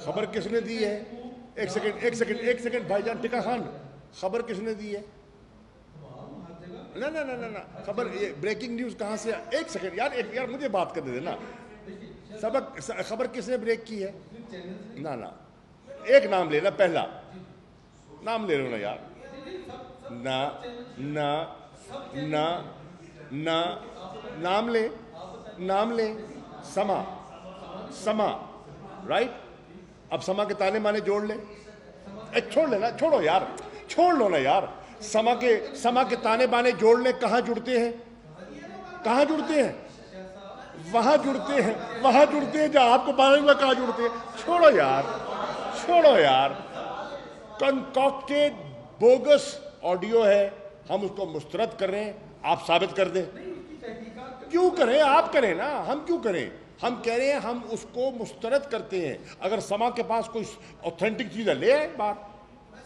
खबर किसने दी है? एक सेकंड एक सेकंड एक सेकंड भाईजान टिका खान, खबर किसने दी है? ना ना ना ना ना, खबर ये ब्रेकिंग न्यूज़ कहाँ से एक सेकंड यार, एक यार, मुझे बात करने देना। सबक खबर किसने ब्रेक की है? ना ना, एक नाम लेना पहला। नाम ले लो ना यार। ना ना ना ना, नाम ले नाम ले, समा समा राइट अब समा के ताने माने जोड़ ले। छोड़ लेना, छोड़ो यार, छोड़ लो ना यार। समा के समा के ताने बाने जोड़ ले, कहाँ जुड़ते हैं? कहाँ जुड़ते हैं? वहाँ जुड़ते हैं, वहाँ जुड़ते हैं, जहाँ आपको मालूम है कहाँ जुड़ते हैं। छोड़ो यार छोड़ो यार। कंकॉक्टेड बोगस ऑडियो है, हम उसको मुस्तरद कर रहे हैं, आप साबित कर दें। क्यों करें? आप करें ना, हम क्यों करें? हम कह रहे हैं हम उसको मुस्तरद करते हैं। अगर समा के पास कोई ऑथेंटिक चीज़ है ले आए बात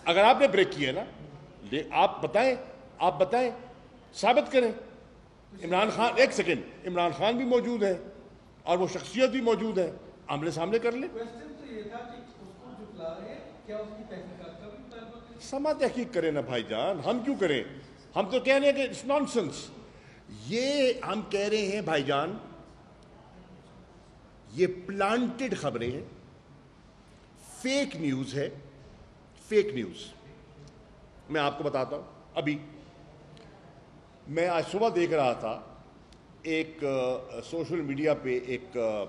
अगर आपने ब्रेक किया ना ले आप बताएँ आप बताएँ साबित करें। इमरान खान एक सेकेंड इमरान खान भी मौजूद है और वो शख्सियत भी मौजूद है। आमने सामने कर ले। तो समा तहकीक करें ना भाईजान हम क्यों करें? हम तो कह रहे हैं कि इट्स नॉनसेंस ये हम कह रहे हैं भाईजान ये प्लांटेड खबरें हैं। फेक न्यूज़ है। फेक न्यूज़ मैं आपको बताता हूँ। अभी मैं आज सुबह देख रहा था एक अ, सोशल मीडिया पे एक uh,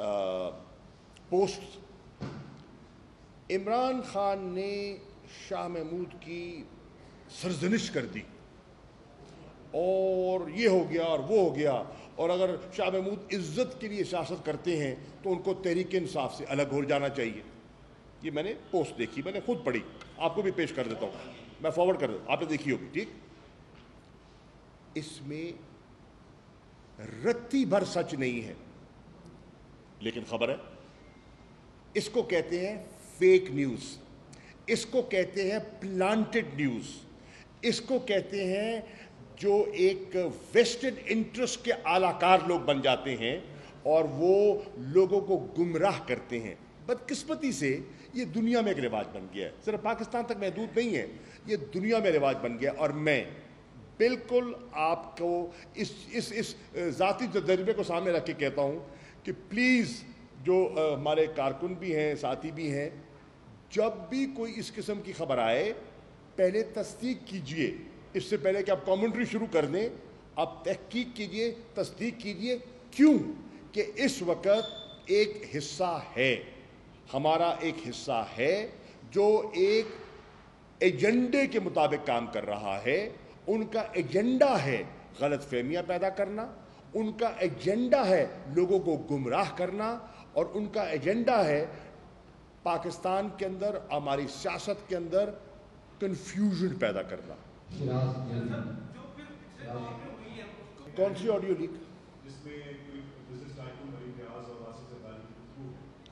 uh, post Imran Khan ने शाह महमूद की सरजनिश कर दी। और ये हो गया और वो हो गया। और अगर शाह महमूद इज़्ज़त के लिए सियासत करते हैं तो उनको तहरीक इंसाफ से अलग हो जाना चाहिए। ये मैंने पोस्ट देखी, मैंने खुद पढ़ी। आपको भी पेश कर देता हूँ। मैं फॉरवर्ड कर देता आपने देखी होगी, ठीक? इसमें रत्ती भर सच नहीं है, लेकिन खबर है। इसको कहते हैं फेक न्यूज़ इसको कहते हैं प्लांटेड न्यूज़ इसको कहते हैं जो एक वेस्टेड इंटरेस्ट के आलाकार लोग बन जाते हैं और वो लोगों को गुमराह करते हैं। बदकिस्मती से ये दुनिया में एक रिवाज बन गया है। सिर्फ़ पाकिस्तान तक महदूद नहीं है, ये दुनिया में रिवाज बन गया और मैं बिल्कुल आपको इस इस इस ज़ाती तजर्बे को सामने रख के कहता हूँ कि प्लीज़ जो हमारे कारकुन भी हैं, साथी भी हैं, जब भी कोई इस किस्म की खबर आए, पहले तस्दीक कीजिए। इससे पहले कि आप कमेंट्री शुरू कर दें, आप तहकीक कीजिए, तस्दीक कीजिए, क्यों? कि इस वक्त एक हिस्सा है, हमारा एक हिस्सा है, जो एक एजेंडे के मुताबिक काम कर रहा है। उनका एजेंडा है गलत फहमियाँ पैदा करना, उनका एजेंडा है लोगों को गुमराह करना, और उनका एजेंडा है पाकिस्तान के अंदर, हमारी सियासत के अंदर कन्फ्यूज़न पैदा करना। कौन सी ऑडियो लीक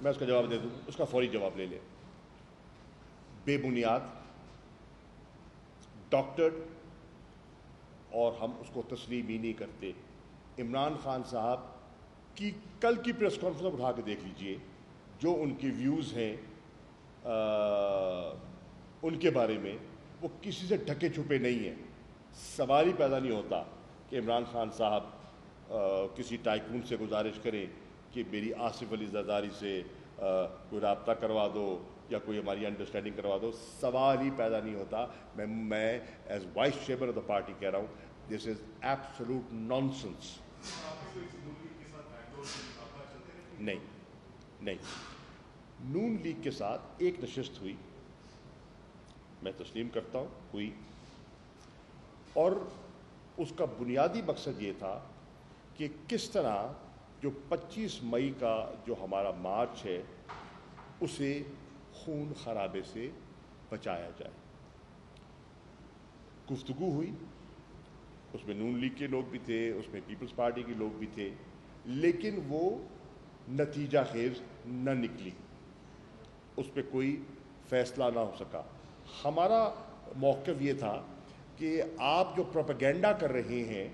मैं उसका जवाब दे दूँ उसका फौरी जवाब ले ले। बेबुनियाद डॉक्टर्ड और हम उसको तस्लीम ही नहीं करते। इमरान खान साहब की कल की प्रेस कॉन्फ्रेंस उठा के देख लीजिए जो उनके व्यूज़ हैं अ, उनके बारे में। वो किसी से ढके छुपे नहीं हैं। सवाल ही पैदा नहीं होता कि इमरान खान साहब किसी टाइकून से गुजारिश करें कि मेरी आसिफ अली जरदारी से अ, कोई रबता करवा दो या कोई हमारी अंडरस्टैंडिंग करवा दो। सवाल ही पैदा नहीं होता। मैं मैं as vice chairman of the party कह रहा हूँ दिस इज़ एब्सोलूट नॉनसेंस नहीं नहीं। नून लीग के साथ एक नशस्त हुई। मैं तस्लीम करता हूँ, हुई। और उसका बुनियादी मकसद ये था कि किस तरह जो 25 मई का जो हमारा मार्च है, उसे खून खराबे से बचाया जाए। गुफ्तगु हुई। उसमें नून लीग के लोग भी थे, उसमें पीपल्स पार्टी के लोग भी थे, लेकिन वो नतीजा खेज न निकली। उस पर कोई फैसला ना हो सका। हमारा मौक़ ये था कि आप जो प्रोपेगेंडा कर रहे हैं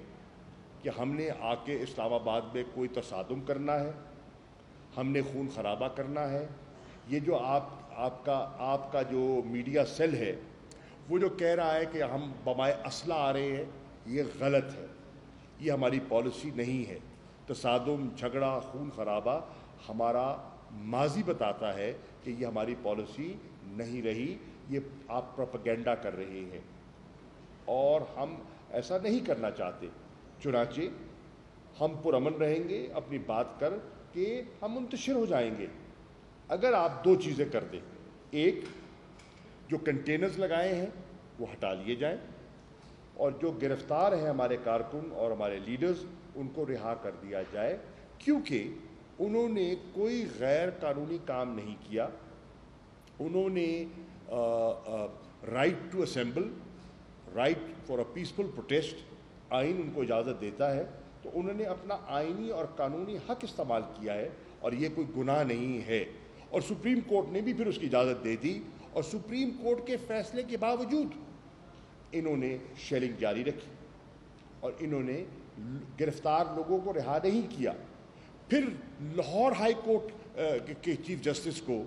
कि हमने आके इस्लामाबाद में कोई तसादम करना है, हमने खून खराबा करना है, ये जो आप, आपका आपका जो मीडिया सेल है, वो जो कह रहा है कि हम बमाए असला आ रहे हैं, ये गलत है, ये हमारी पॉलिसी नहीं है। तसादम, झगड़ा, खून खराबा हमारा माजी बताता है कि ये हमारी पॉलिसी नहीं रही ये आप प्रोपगेंडा कर रहे हैं। और हम ऐसा नहीं करना चाहते। चुनाचे, हम पुरमन रहेंगे, अपनी बात कर के हम मुंतशिर हो जाएँगे। अगर आप दो चीज़ें कर दें। एक, जो कंटेनर्स लगाए हैं, वो हटा लिए जाएँ। और जो गिरफ़्तार हैं हमारे कारकुन और हमारे लीडर्स उनको रिहा कर दिया जाए। क्योंकि उन्होंने कोई गैर कानूनी काम नहीं किया। उन्होंने right to assemble right for a peaceful protest आइन उनको इजाज़त देता है तो उन्होंने अपना आइनी और कानूनी हक इस्तेमाल किया है और ये कोई गुनाह नहीं है। और सुप्रीम कोर्ट ने भी फिर उसकी इजाज़त दे दी और सुप्रीम कोर्ट के फैसले के बावजूद इन्होंने शेलिंग जारी रखी और इन्होंने गिरफ़्तार लोगों को रिहा नहीं किया। फिर लाहौर हाई कोर्ट के चीफ जस्टिस को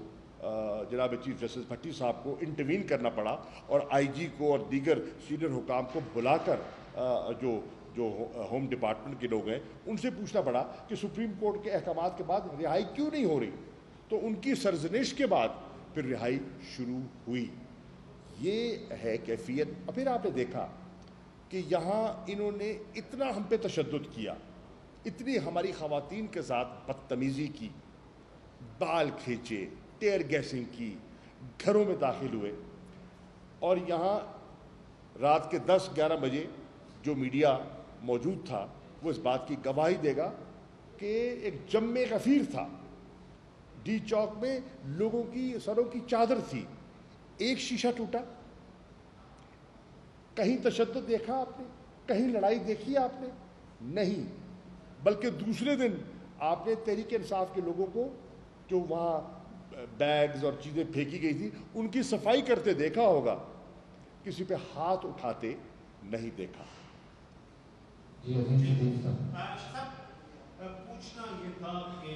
जनाब चीफ जस्टिस भट्टी साहब को इंटरवीन करना पड़ा और आईजी को और दीगर सीनियर हुकाम को बुलाकर जो जो होम डिपार्टमेंट के लोग हैं, उनसे पूछना पड़ा कि सुप्रीम कोर्ट के अहकाम के बाद रिहाई क्यों नहीं हो रही? तो उनकी सरजनिश के बाद फिर रिहाई शुरू हुई। ये है कैफियत। और फिर आपने देखा कि यहाँ इन्होंने इतना हम पे तशद किया, इतनी हमारी खातन के साथ बदतमीज़ी की, बाल खींचे टेयर गैसिंग की घरों में दाखिल हुए। और यहाँ रात के 10-11 बजे जो मीडिया मौजूद था, वो इस बात की गवाही देगा कि एक जम्मे गफीर था। डी चौक में लोगों की, सरों की चादर थी। एक शीशा टूटा। कहीं तशद देखा आपने? कहीं लड़ाई देखी आपने? नहीं। बल्कि दूसरे दिन आपने तहरीक इंसाफ के लोगों को, जो वहाँ बैग्स और चीज़ें फेंकी गई थी उनकी सफ़ाई करते देखा होगा। किसी पे हाथ उठाते नहीं देखा। पूछना ये था कि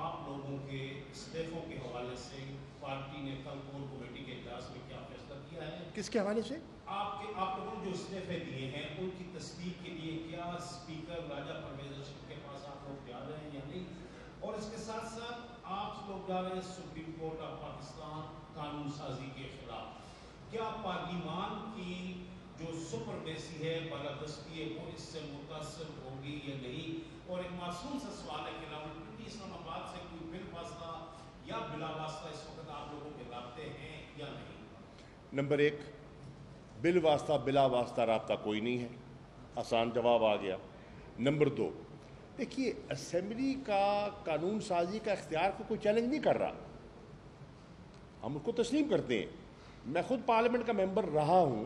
आप लोगों के इस्तीफों के हवाले से पार्टी ने कल कोर कमेटी के इजलास में क्या फैसला किया है? किसके हवाले से? आपके आप लोगों ने जो इस्तीफे दिए हैं उनकी तस्दीक के लिए क्या स्पीकर राजा परवेज के पास आप लोग जा रहे हैं या नहीं? और इसके साथ साथ आप लोग जा रहे हैं सुप्रीम कोर्ट ऑफ़ पाकिस्तान कानून साजी के खिलाफ। क्या पार्लिमान की जो सुपरमेसी है, बालादस्ती है, वो इससे मुतासर होगी या नहीं? और एक मासूम सा सवाल है कि रावलपिंडी इस्लामाबाद से कोई बिल वास्ता या बिला वास्ता इस वक्त आप लोगों के रबते हैं या नहीं? नंबर एक, बिल वास्ता, बिला वास्ता रबता कोई नहीं है। आसान जवाब आ गया। नंबर दो देखिए असेंबली का, कानून साजी का इख्तियार को कोई चैलेंज नहीं कर रहा। हम उसको तस्लीम करते हैं। मैं खुद पार्लियामेंट का मेंबर रहा हूँ।